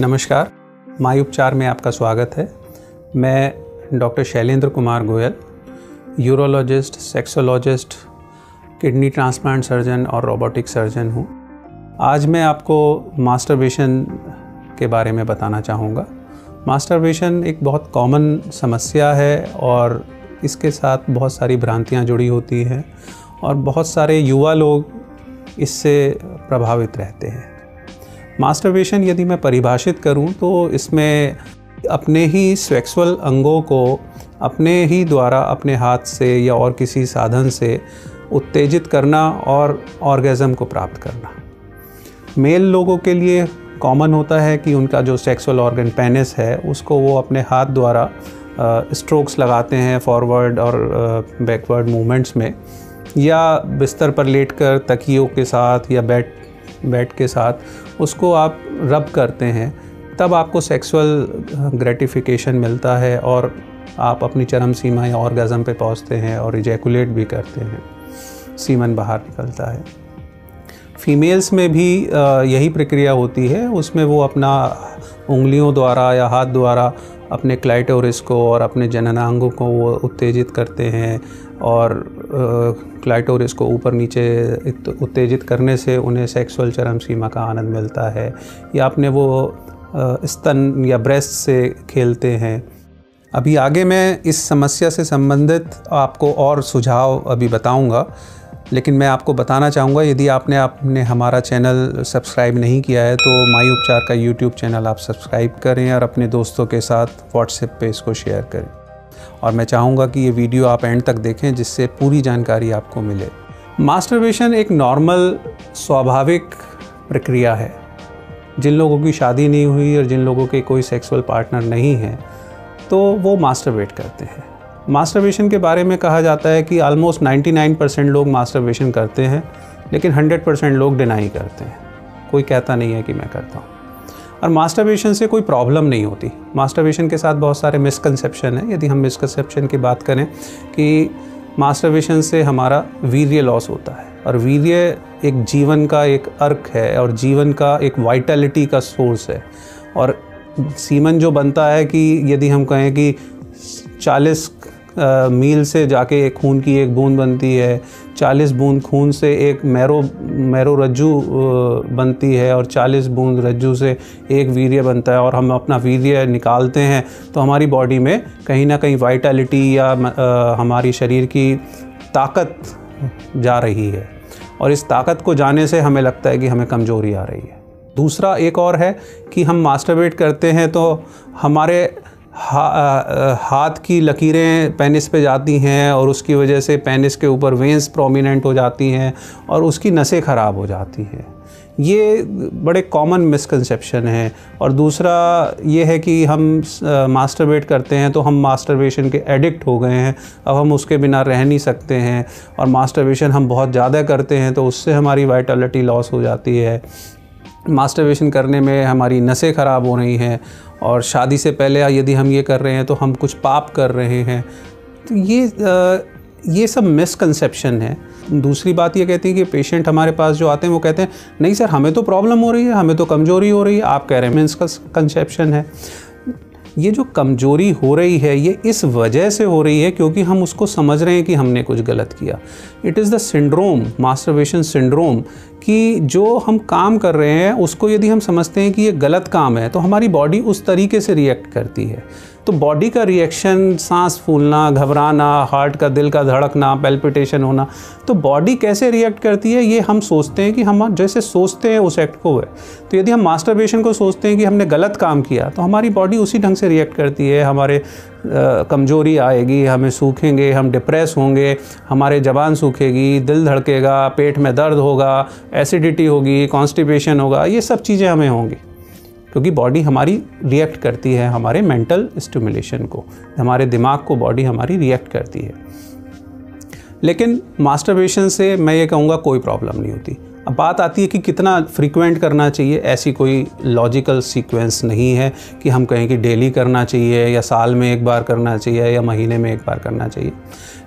नमस्कार। माई उपचार में आपका स्वागत है। मैं doctor Shailendra Kumar Goyal, urologist, sexologist, kidney transplant surgeon और रोबोटिक सर्जन हूँ। आज मैं आपको मास्टरबेशन के बारे में बताना चाहूँगा। मास्टरबेशन एक बहुत कॉमन समस्या है और इसके साथ बहुत सारी भ्रांतियाँ जुड़ी होती हैं और बहुत सारे युवा लोग इससे प्रभावित रहते हैं। मास्टरबेशन यदि मैं परिभाषित करूँ तो इसमें अपने ही सेक्सुअल अंगों को, अपने ही द्वारा अपने हाथ से या और किसी साधन से उत्तेजित करना और ऑर्गेज़म को प्राप्त करना। मेल लोगों के लिए कॉमन होता है कि उनका जो सेक्सुअल ऑर्गन पेनिस है, उसको वो अपने हाथ द्वारा स्ट्रोक्स लगाते हैं फॉरवर्ड और बैकवर्ड मूवमेंट्स में, या बिस्तर पर लेटकर तकियों के साथ या बेड बेड के साथ उसको आप रब करते हैं, तब आपको सेक्सुअल ग्रेटिफिकेशन मिलता है और आप अपनी चरम सीमा या ऑर्गेज़म पे पहुँचते हैं और इजैकुलेट भी करते हैं। सीमन बाहर निकलता है। फीमेल्स में भी यही प्रक्रिया होती है। उसमें वो अपना उंगलियों द्वारा या हाथ द्वारा अपने क्लाइटोरिस को और अपने जननांगों को वो उत्तेजित करते हैं और क्लाइटोरिस को ऊपर नीचे उत्तेजित करने से उन्हें सेक्सुअल चरम सीमा का आनंद मिलता है। या अपने वो स्तन या ब्रेस्ट से खेलते हैं। अभी आगे मैं इस समस्या से संबंधित आपको और सुझाव अभी बताऊँगा, लेकिन मैं आपको बताना चाहूँगा, यदि आपने आपने हमारा चैनल सब्सक्राइब नहीं किया है तो माई उपचार का यूट्यूब चैनल आप सब्सक्राइब करें और अपने दोस्तों के साथ व्हाट्सएप पे इसको शेयर करें। और मैं चाहूँगा कि ये वीडियो आप एंड तक देखें, जिससे पूरी जानकारी आपको मिले। मास्टरबेशन एक नॉर्मल स्वाभाविक प्रक्रिया है। जिन लोगों की शादी नहीं हुई और जिन लोगों के कोई सेक्सुअल पार्टनर नहीं है तो वो मास्टरबेट करते हैं। मास्टरबेशन के बारे में कहा जाता है कि आलमोस्ट 99 परसेंट लोग मास्टरबेशन करते हैं, लेकिन 100 परसेंट लोग डिनाई करते हैं। कोई कहता नहीं है कि मैं करता हूँ। और मास्टरबेशन से कोई प्रॉब्लम नहीं होती। मास्टरबेशन के साथ बहुत सारे मिसकनसेप्शन हैं। यदि हम मिसकनसेप्शन की बात करें कि मास्टरबेशन से हमारा वीर्य लॉस होता है और वीर्य एक जीवन का एक अर्क है और जीवन का एक वाइटलिटी का सोर्स है। और सीमन जो बनता है कि यदि हम कहें कि 40 मील से जाके एक खून की एक बूंद बनती है 40 बूंद खून से एक मैरो मैरो रज्जू बनती है और 40 बूंद रज्जू से एक वीर्य बनता है और हम अपना वीर्य निकालते हैं तो हमारी बॉडी में कहीं ना कहीं वाइटलिटी या हमारी शरीर की ताकत जा रही है। और इस ताकत को जाने से हमें लगता है कि हमें कमज़ोरी आ रही है। दूसरा एक और है कि हम मास्टरबेट करते हैं तो हमारे हा, हाथ की लकीरें पेनिस पे जाती हैं और उसकी वजह से पेनिस के ऊपर वेंस प्रोमिनेंट हो जाती हैं और उसकी नसें ख़राब हो जाती हैं। ये बड़े कॉमन मिसकंसेप्शन है। और दूसरा ये है कि हम मास्टरबेट करते हैं तो हम मास्टरबेशन के एडिक्ट हो गए हैं। अब हम उसके बिना रह नहीं सकते हैं और मास्टरबेशन हम बहुत ज़्यादा करते हैं तो उससे हमारी वाइटलिटी लॉस हो जाती है। मास्टरबेशन करने में हमारी नसें ख़राब हो रही हैं और शादी से पहले यदि हम ये कर रहे हैं तो हम कुछ पाप कर रहे हैं। तो ये आ, ये सब मिसकंसेप्शन है। दूसरी बात ये कहती है कि पेशेंट हमारे पास जो आते हैं वो कहते हैं नहीं सर हमें तो प्रॉब्लम हो रही है हमें तो कमज़ोरी हो रही है। आप कह रहे हैं मिसकंसेप्शन है। ये जो कमज़ोरी हो रही है, ये इस वजह से हो रही है क्योंकि हम उसको समझ रहे हैं कि हमने कुछ गलत किया। It is the syndrome masturbation syndrome कि जो हम काम कर रहे हैं, उसको यदि हम समझते हैं कि ये गलत काम है तो हमारी बॉडी उस तरीके से रिएक्ट करती है। तो बॉडी का रिएक्शन सांस फूलना, घबराना हार्ट का, दिल का धड़कना पेल्पिटेशन होना तो बॉडी कैसे रिएक्ट करती है? ये हम सोचते हैं कि हम जैसे सोचते हैं उस एक्ट को है तो यदि हम मास्टरबेशन को सोचते हैं कि हमने गलत काम किया तो हमारी बॉडी उसी ढंग से रिएक्ट करती है। हमारे कमज़ोरी आएगी, हमें सूखेंगे, हम डिप्रेस होंगे, हमारे जबान सूखेगी, दिल धड़केगा, पेट में दर्द होगा एसिडिटी होगी कॉन्स्टिपेशन होगा, ये सब चीज़ें हमें होंगी। क्योंकि बॉडी हमारी रिएक्ट करती है हमारे मेंटल स्टिमुलेशन को, हमारे दिमाग को बॉडी हमारी रिएक्ट करती है। लेकिन मास्टरबेशन से मैं ये कहूँगा कोई प्रॉब्लम नहीं होती। अब बात आती है कि कितना फ्रीक्वेंट करना चाहिए, ऐसी कोई लॉजिकल सीक्वेंस नहीं है कि हम कहें कि डेली करना चाहिए या साल में एक बार करना चाहिए या महीने में एक बार करना चाहिए।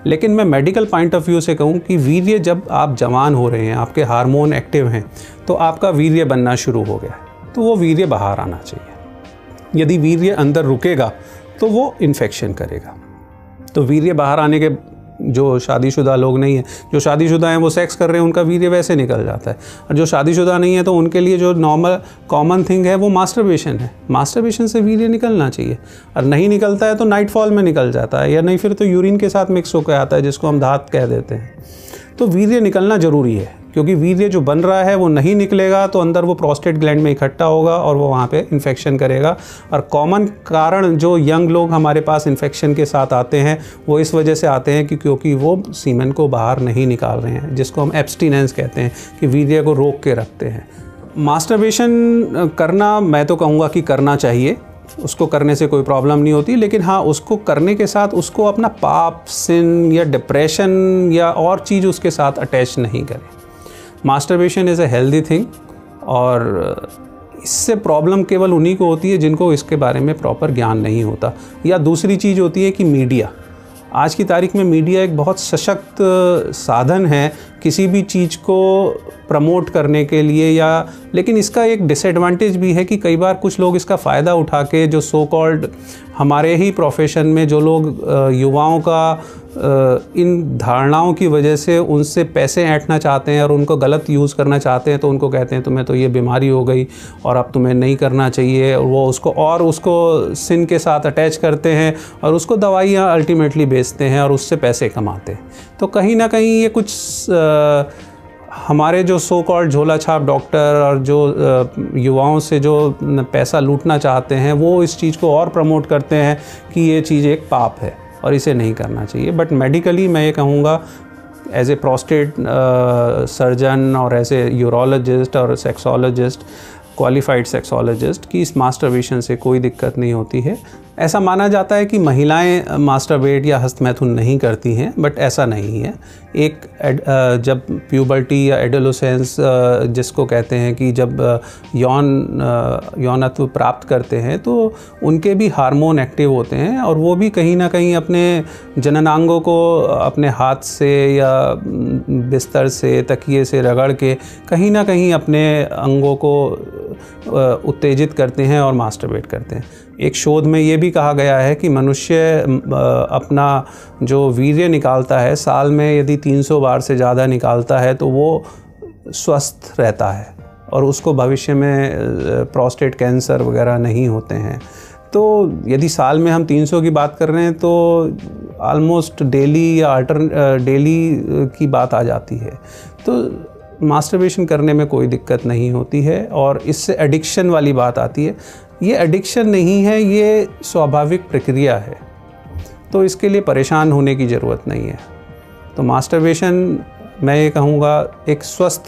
लेकिन मैं मेडिकल पॉइंट ऑफ़ व्यू से कहूँ कि वीर्य जब आप जवान हो रहे हैं, आपके हार्मोन एक्टिव हैं तो आपका वीर्य बनना शुरू हो गया तो वो वीर्य बाहर आना चाहिए। यदि वीर्य अंदर रुकेगा तो वो इन्फेक्शन करेगा। तो वीर्य बाहर आने के जो शादीशुदा लोग नहीं हैं, जो शादीशुदा हैं, वो सेक्स कर रहे हैं, उनका वीर्य वैसे निकल जाता है। और जो शादीशुदा नहीं है तो उनके लिए जो नॉर्मल कॉमन थिंग है, वो मास्टरबेशन है। मास्टरबेशन से वीर्य निकलना चाहिए। और नहीं निकलता है तो नाइट फॉल में निकल जाता है, या नहीं, फिर तो यूरिन के साथ मिक्स होकर आता है, जिसको हम धात कह देते हैं। तो वीर्य निकलना ज़रूरी है, क्योंकि वीर्य जो बन रहा है वो नहीं निकलेगा तो अंदर वो प्रोस्टेट ग्लैंड में इकट्ठा होगा और वो वहाँ पे इन्फेक्शन करेगा। और कॉमन कारण जो यंग लोग हमारे पास इन्फेक्शन के साथ आते हैं, वो इस वजह से आते हैं कि क्योंकि वो सीमेन को बाहर नहीं निकाल रहे हैं, जिसको हम एब्सटीनेंस कहते हैं, कि वीर्य को रोक के रखते हैं। मास्टरबेशन करना, मैं तो कहूँगा कि करना चाहिए। उसको करने से कोई प्रॉब्लम नहीं होती, लेकिन हाँ उसको करने के साथ उसको अपना पाप, सिन या डिप्रेशन या और चीज़ उसके साथ अटैच नहीं करें। Masturbation is a healthy thing और इससे प्रॉब्लम केवल उन्हीं को होती है जिनको इसके बारे में प्रॉपर ज्ञान नहीं होता। या दूसरी चीज़ होती है कि मीडिया आज की तारीख में मीडिया एक बहुत सशक्त साधन है किसी भी चीज़ को प्रमोट करने के लिए या, लेकिन इसका एक डिसएडवांटेज भी है कि कई बार कुछ लोग इसका फ़ायदा उठा के जो सो कॉल्ड हमारे ही प्रोफेशन में जो लोग युवाओं का इन धारणाओं की वजह से उनसे पैसे ऐंठना चाहते हैं और उनको गलत यूज़ करना चाहते हैं तो उनको कहते हैं तुम्हें तो ये बीमारी हो गई और अब तुम्हें नहीं करना चाहिए। और वो उसको और उसको सिन के साथ अटैच करते हैं और उसको दवाइयाँ अल्टीमेटली बेचते हैं और उससे पैसे कमाते हैं। तो कहीं ना कहीं ये कुछ आ, हमारे जो सो कॉल्ड झोला छाप डॉक्टर और जो युवाओं से जो पैसा लूटना चाहते हैं वो इस चीज़ को और प्रमोट करते हैं कि ये चीज़ एक पाप है। और इसे नहीं करना चाहिए। बट मेडिकली मैं ये कहूँगा एज ए प्रोस्टेट सर्जन और एज ए यूरोलॉजिस्ट और सेक्सोलॉजिस्ट क्वालिफाइड सेक्सोलॉजिस्ट की इस मास्टरबेशन से कोई दिक्कत नहीं होती है। ऐसा माना जाता है कि महिलाएँ मास्टरबेट या हस्तमैथुन नहीं करती हैं, बट ऐसा नहीं है। एक जब प्यूबर्टी या एडोलोसेंस जिसको कहते हैं कि जब यौन यौनत्व प्राप्त करते हैं तो उनके भी हार्मोन एक्टिव होते हैं और वो भी कहीं ना कहीं अपने जननांगों को अपने हाथ से या बिस्तर से, तकिए से रगड़ के कहीं ना कहीं अपने अंगों को उत्तेजित करते हैं और मास्टरबेट करते हैं। एक शोध में ये भी कहा गया है कि मनुष्य अपना जो वीर्य निकालता है, साल में यदि 300 बार से ज़्यादा निकालता है तो वो स्वस्थ रहता है और उसको भविष्य में प्रोस्टेट कैंसर वगैरह नहीं होते हैं। तो यदि साल में हम 300 की बात कर रहे हैं तो आलमोस्ट डेली या अल्टर डेली की बात आ जाती है। तो मास्टरबेशन करने में कोई दिक्कत नहीं होती है और इससे एडिक्शन वाली बात आती है। ये एडिक्शन नहीं है, ये स्वाभाविक प्रक्रिया है। तो इसके लिए परेशान होने की ज़रूरत नहीं है। तो मास्टरबेशन मैं ये कहूँगा, एक स्वस्थ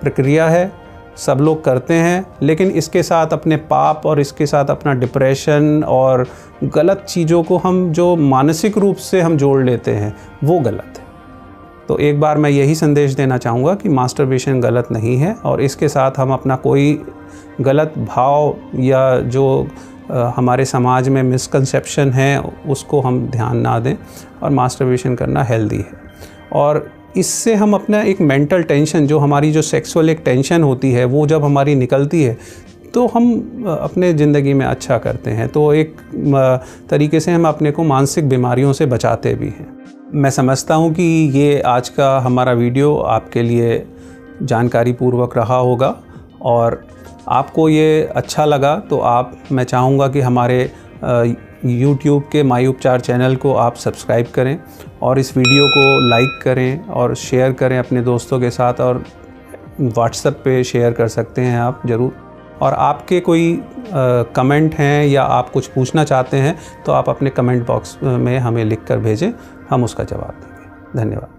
प्रक्रिया है। सब लोग करते हैं, लेकिन इसके साथ अपने पाप और इसके साथ अपना डिप्रेशन और गलत चीज़ों को हम जो मानसिक रूप से हम जोड़ लेते हैं, वो गलत। तो एक बार मैं यही संदेश देना चाहूँगा कि मास्टरबेशन गलत नहीं है और इसके साथ हम अपना कोई गलत भाव या जो हमारे समाज में मिसकंसेप्शन है, उसको हम ध्यान ना दें और मास्टरबेशन करना हेल्दी है। और इससे हम अपना एक मेंटल टेंशन जो हमारी जो सेक्सुअल एक टेंशन होती है, वो जब हमारी निकलती है तो हम अपने ज़िंदगी में अच्छा करते हैं। तो एक तरीके से हम अपने को मानसिक बीमारियों से बचाते भी हैं। मैं समझता हूँ कि ये आज का हमारा वीडियो आपके लिए जानकारी पूर्वक रहा होगा और आपको ये अच्छा लगा तो आप, मैं चाहूँगा कि हमारे यूट्यूब के माई उपचार चैनल को आप सब्सक्राइब करें और इस वीडियो को लाइक करें और शेयर करें अपने दोस्तों के साथ और व्हाट्सएप पे शेयर कर सकते हैं आप ज़रूर। और आपके कोई कमेंट हैं या आप कुछ पूछना चाहते हैं तो आप अपने कमेंट बॉक्स में हमें लिख कर भेजें हम उसका जवाब देंगे। धन्यवाद।